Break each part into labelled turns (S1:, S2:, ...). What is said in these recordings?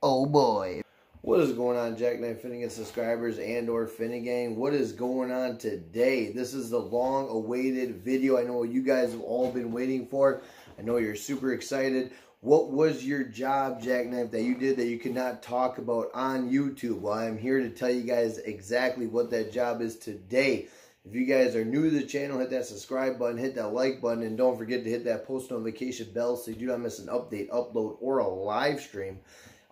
S1: Oh boy. What is going on, Jackknife Finnegan subscribers and or Finnegang? What is going on today? This is the long-awaited video I know you guys have all been waiting for. I know you're super excited. What was your job, Jackknife, that you did that you could not talk about on YouTube? Well, I'm here to tell you guys exactly what that job is today. If you guys are new to the channel, hit that subscribe button, hit that like button, and don't forget to hit that post notification bell so you do not miss an update, upload, or a live stream.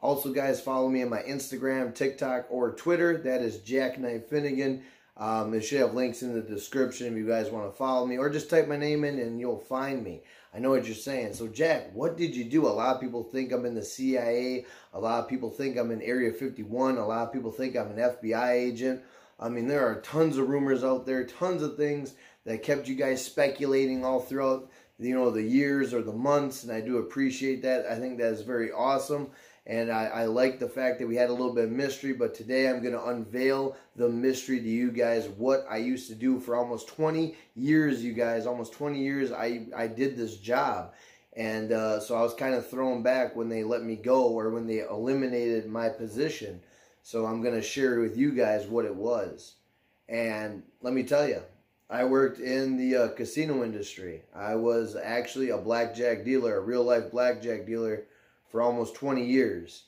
S1: Also, guys, follow me on my Instagram, TikTok, or Twitter. That is Jackknife Finnegan. Um, it should have links in the description if you guys want to follow me, or just type my name in and you'll find me. I know what you're saying. So, Jack, what did you do? A lot of people think I'm in the CIA. A lot of people think I'm in Area 51. A lot of people think I'm an FBI agent. I mean, there are tons of rumors out there, tons of things that kept you guys speculating all throughout, you know, the years or the months, and I do appreciate that. I think that is very awesome, and I, I like the fact that we had a little bit of mystery, but today I'm going to unveil the mystery to you guys, what I used to do for almost 20 years, you guys, almost 20 years I, I did this job. And uh, so I was kind of thrown back when they let me go or when they eliminated my position. So I'm going to share with you guys what it was. And let me tell you, I worked in the uh, casino industry. I was actually a blackjack dealer, a real life blackjack dealer for almost 20 years.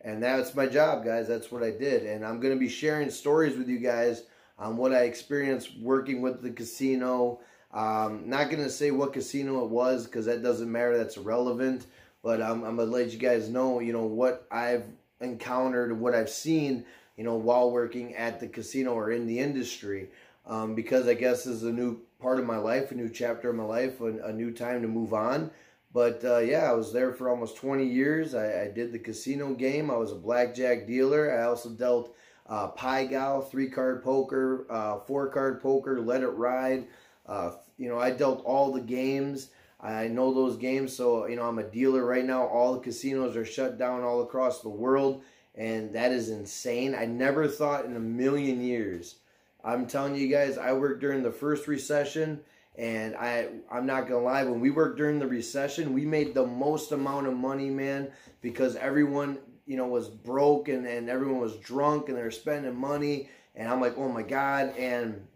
S1: And that's my job, guys. That's what I did. And I'm going to be sharing stories with you guys on what I experienced working with the casino. Um, not going to say what casino it was because that doesn't matter. That's irrelevant. But I'm, I'm going to let you guys know, you know, what I've encountered, what I've seen, you know, while working at the casino or in the industry. Um, because I guess this is a new part of my life, a new chapter of my life, a, a new time to move on. But uh, yeah, I was there for almost 20 years. I, I, did the casino game. I was a blackjack dealer. I also dealt uh, Pai Gow, three card poker, uh, four card poker, let it ride. Uh, you know, I dealt all the games. I know those games, so you know I'm a dealer right now. All the casinos are shut down all across the world, and that is insane. I never thought in a million years. I'm telling you guys, I worked during the first recession, and I I'm not gonna lie. When we worked during the recession, we made the most amount of money, man, because everyone you know was broke and and everyone was drunk and they were spending money, and I'm like, oh my god, and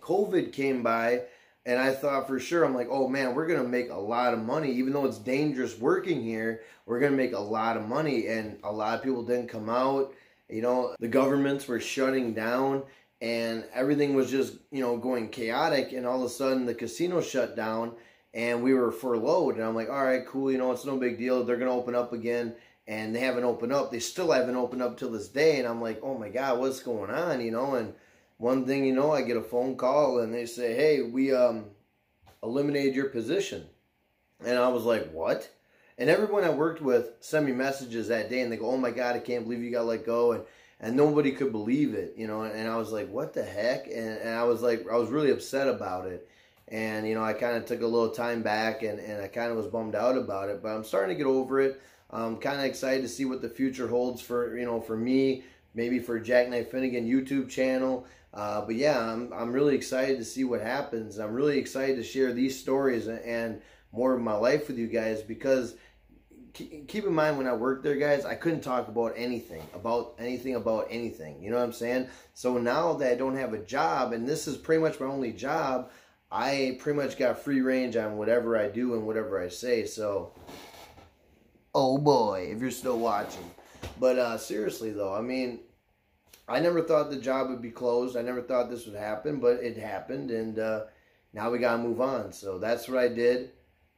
S1: COVID came by and I thought for sure, I'm like, oh man, we're to make a lot of money. Even though it's dangerous working here, we're to make a lot of money. And a lot of people didn't come out. You know, the governments were shutting down and everything was just, you know, going chaotic. And all of a sudden the casino shut down and we were furloughed. And I'm like, all right, cool. You know, it's no big deal. They're to open up again. And they haven't opened up. They still haven't opened up till this day. And I'm like, oh my God, what's going on? You know, and one thing you know, I get a phone call and they say, hey, we um, eliminated your position. And I was like, what? And everyone I worked with sent me messages that day and they go, oh my God, I can't believe you got let go. And, and nobody could believe it, you know. And I was like, what the heck? And, and I was like, I was really upset about it. And, you know, I kind of took a little time back and, and I kind of was bummed out about it. But I'm starting to get over it. I'm kind of excited to see what the future holds for, you know, for me, maybe for Jackknife Finnegan YouTube channel. Uh, but yeah, I'm, I'm really excited to see what happens. I'm really excited to share these stories and more of my life with you guys because keep in mind when I worked there, guys, I couldn't talk about anything, about anything, about anything. You know what I'm saying? So now that I don't have a job, and this is pretty much my only job, I pretty much got free range on whatever I do and whatever I say. So, oh boy, if you're still watching. But uh, seriously, though, I mean, I never thought the job would be closed. I never thought this would happen, but it happened, and uh, now we gotta move on. So that's what I did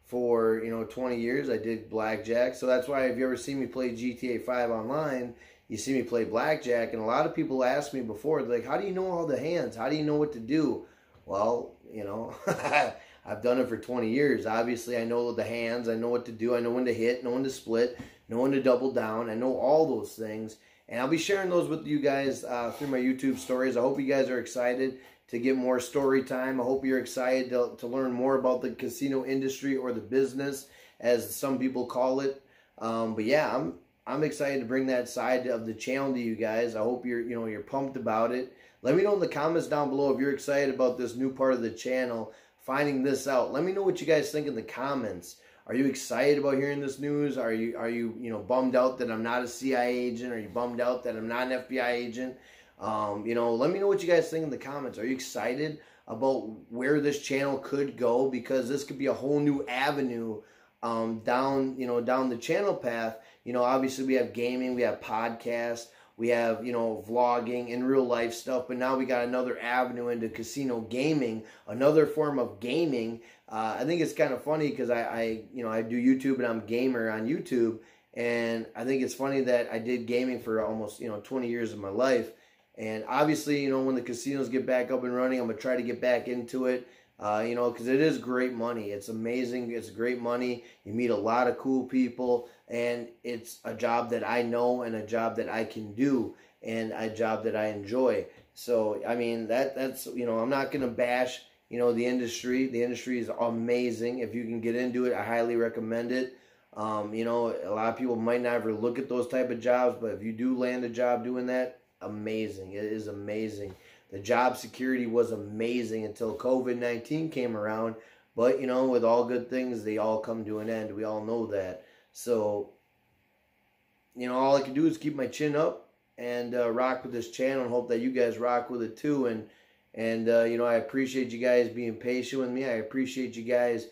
S1: for you know 20 years. I did blackjack. So that's why if you ever see me play GTA 5 online, you see me play blackjack, and a lot of people ask me before, like, how do you know all the hands? How do you know what to do? Well, you know, I've done it for 20 years. Obviously, I know the hands. I know what to do. I know when to hit, know when to split, know when to double down. I know all those things. And I'll be sharing those with you guys uh, through my YouTube stories. I hope you guys are excited to get more story time. I hope you're excited to, to learn more about the casino industry or the business, as some people call it. Um, but yeah, I'm I'm excited to bring that side of the channel to you guys. I hope you're you know you're pumped about it. Let me know in the comments down below if you're excited about this new part of the channel, finding this out. Let me know what you guys think in the comments. Are you excited about hearing this news? Are you are you you know bummed out that I'm not a CIA agent? Are you bummed out that I'm not an FBI agent? Um, you know, let me know what you guys think in the comments. Are you excited about where this channel could go? Because this could be a whole new avenue um, down, you know, down the channel path. You know, obviously we have gaming, we have podcasts, we have, you know, vlogging and real life stuff, but now we got another avenue into casino gaming, another form of gaming. Uh, I think it's kind of funny because I, I, you know, I do YouTube and I'm gamer on YouTube. And I think it's funny that I did gaming for almost, you know, 20 years of my life. And obviously, you know, when the casinos get back up and running, I'm going to try to get back into it. Uh, you know, because it is great money. It's amazing. It's great money. You meet a lot of cool people, and it's a job that I know and a job that I can do and a job that I enjoy. So, I mean, that that's you know, I'm not gonna bash you know the industry. The industry is amazing. If you can get into it, I highly recommend it. Um, you know, a lot of people might not ever look at those type of jobs, but if you do land a job doing that, amazing. It is amazing. The job security was amazing until COVID 19 came around. But, you know, with all good things, they all come to an end. We all know that. So, you know, all I can do is keep my chin up and uh, rock with this channel and hope that you guys rock with it too. And, and uh, you know, I appreciate you guys being patient with me. I appreciate you guys,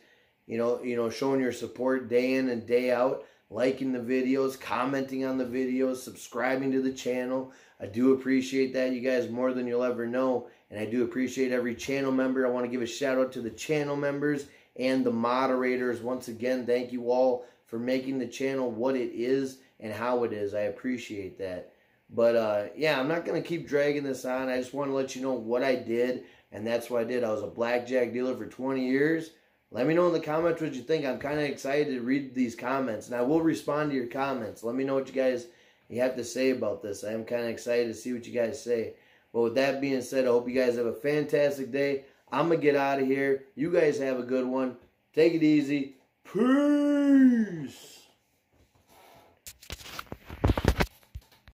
S1: you know, you know, showing your support day in and day out liking the videos, commenting on the videos, subscribing to the channel. I do appreciate that, you guys, more than you'll ever know. And I do appreciate every channel member. I want to give a shout out to the channel members and the moderators. Once again, thank you all for making the channel what it is and how it is. I appreciate that. But uh, yeah, I'm not going to keep dragging this on. I just want to let you know what I did. And that's what I did. I was a blackjack dealer for 20 years. Let me know in the comments what you think. I'm kind of excited to read these comments, and I will respond to your comments. Let me know what you guys you have to say about this. I am kind of excited to see what you guys say. But with that being said, I hope you guys have a fantastic day. I'm going to get out of here. You guys have a good one. Take it easy. Peace.